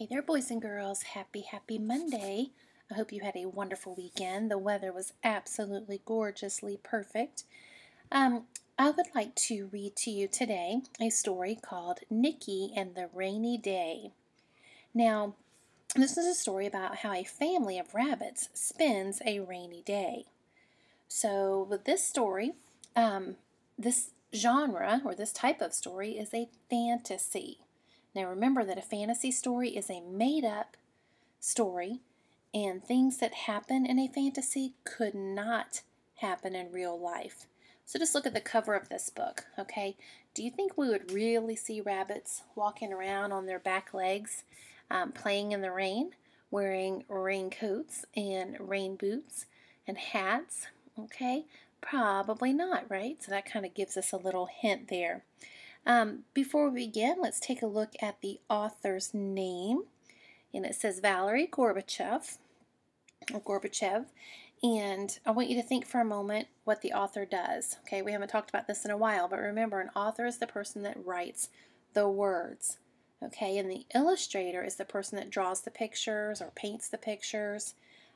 Hey there, boys and girls. Happy, happy Monday. I hope you had a wonderful weekend. The weather was absolutely gorgeously perfect. Um, I would like to read to you today a story called Nicky and the Rainy Day. Now, this is a story about how a family of rabbits spends a rainy day. So, with this story, um, this genre or this type of story is a fantasy. Now remember that a fantasy story is a made up story, and things that happen in a fantasy could not happen in real life. So just look at the cover of this book, okay? Do you think we would really see rabbits walking around on their back legs, um, playing in the rain, wearing raincoats and rain boots and hats? Okay, probably not, right? So that kind of gives us a little hint there. Um, before we begin, let's take a look at the author's name. And it says Valeri Gorbachev, or Gorbachev. And I want you to think for a moment what the author does. Okay, we haven't talked about this in a while, but remember, an author is the person that writes the words. Okay, and the illustrator is the person that draws the pictures or paints the pictures.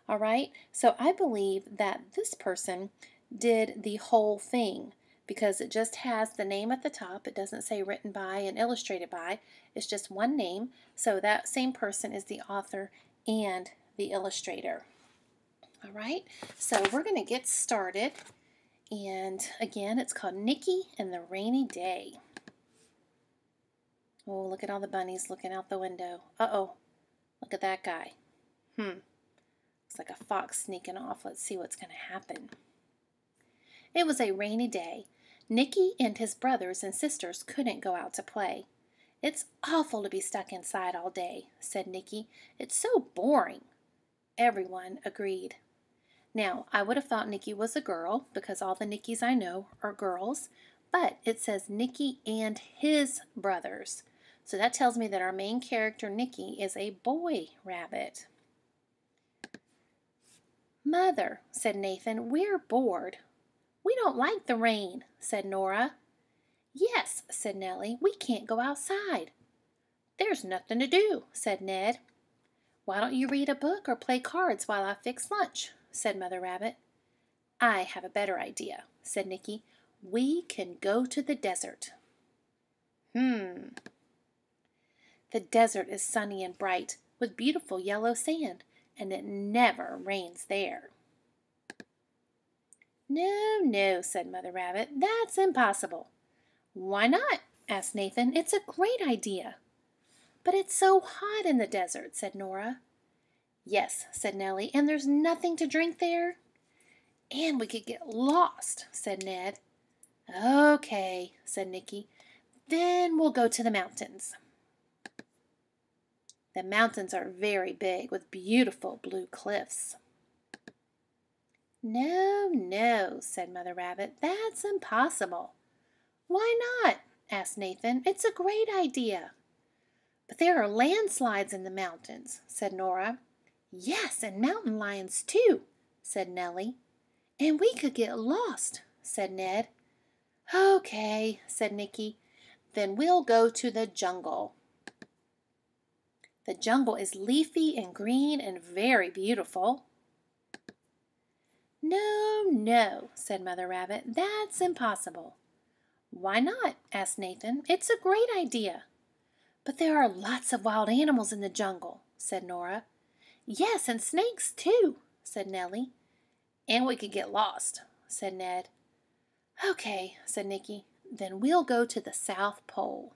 All right, so I believe that this person did the whole thing because it just has the name at the top. It doesn't say written by and illustrated by. It's just one name. So that same person is the author and the illustrator. All right, so we're going to get started. And again, it's called Nicky and the Rainy Day. Oh, look at all the bunnies looking out the window. Uh-oh, look at that guy. Hmm, looks like a fox sneaking off. Let's see what's going to happen. It was a rainy day. Nicky and his brothers and sisters couldn't go out to play. It's awful to be stuck inside all day, said Nicky. It's so boring. Everyone agreed. Now, I would have thought Nicky was a girl because all the Nickys I know are girls, but it says Nicky and his brothers. So that tells me that our main character, Nicky, is a boy rabbit. Mother, said Nathan, we're bored. We don't like the rain, said Nora. Yes, said Nellie, we can't go outside. There's nothing to do, said Ned. Why don't you read a book or play cards while I fix lunch? said Mother Rabbit. I have a better idea, said Nicky. We can go to the desert. Hmm. The desert is sunny and bright, with beautiful yellow sand, and it never rains there. No, no, said Mother Rabbit. That's impossible. Why not? asked Nathan. It's a great idea. But it's so hot in the desert, said Nora. Yes, said Nellie, and there's nothing to drink there. And we could get lost, said Ned. Okay, said Nicky. Then we'll go to the mountains. The mountains are very big with beautiful blue cliffs. No, no, said Mother Rabbit. That's impossible. Why not? asked Nathan. It's a great idea. But there are landslides in the mountains, said Nora. Yes, and mountain lions too, said Nellie. And we could get lost, said Ned. Okay, said Nicky. Then we'll go to the jungle. The jungle is leafy and green and very beautiful. No, no, said Mother Rabbit. That's impossible. Why not? asked Nathan. It's a great idea. But there are lots of wild animals in the jungle, said Nora. Yes, and snakes too, said Nellie. And we could get lost, said Ned. Okay, said Nicky. Then we'll go to the South Pole.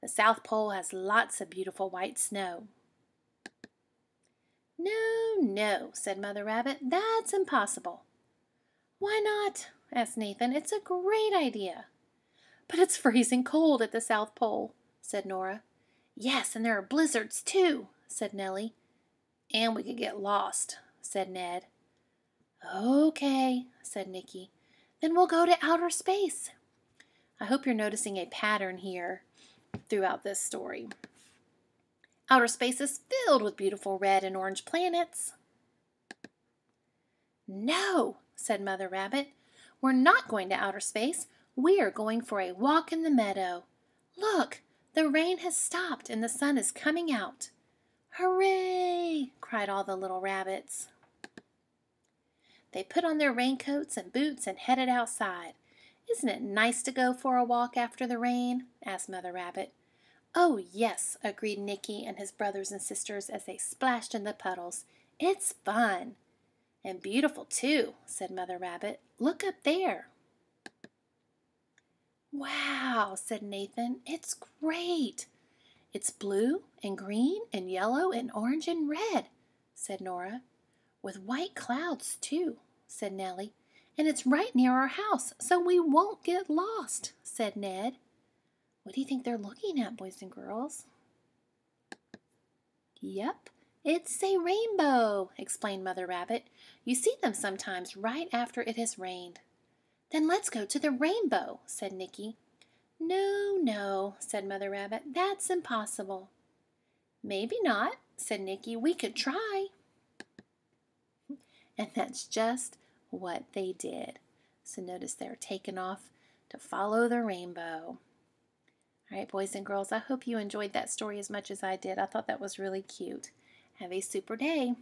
The South Pole has lots of beautiful white snow. No, no, said Mother Rabbit. That's impossible. Why not? asked Nathan. It's a great idea. But it's freezing cold at the South Pole, said Nora. Yes, and there are blizzards too, said Nellie. And we could get lost, said Ned. Okay, said Nicky. Then we'll go to outer space. I hope you're noticing a pattern here throughout this story. Outer space is filled with beautiful red and orange planets. No, said Mother Rabbit. We're not going to outer space. We are going for a walk in the meadow. Look, The rain has stopped and the sun is coming out. Hooray! cried all the little rabbits. They put on their raincoats and boots and headed outside. Isn't it nice to go for a walk after the rain? asked Mother Rabbit. Oh, yes, agreed Nicky and his brothers and sisters as they splashed in the puddles. It's fun. And beautiful, too, said Mother Rabbit. Look up there. Wow, said Nathan. It's great. It's blue and green and yellow and orange and red, said Nora. With white clouds, too, said Nellie. And it's right near our house, so we won't get lost, said Ned. What do you think they're looking at, boys and girls? Yep, it's a rainbow, explained Mother Rabbit. You see them sometimes right after it has rained. Then let's go to the rainbow, said Nicky. No, no, said Mother Rabbit. That's impossible. Maybe not, said Nicky. We could try. And that's just what they did. So notice they're taken off to follow the rainbow. All right, boys and girls, I hope you enjoyed that story as much as I did. I thought that was really cute. Have a super day.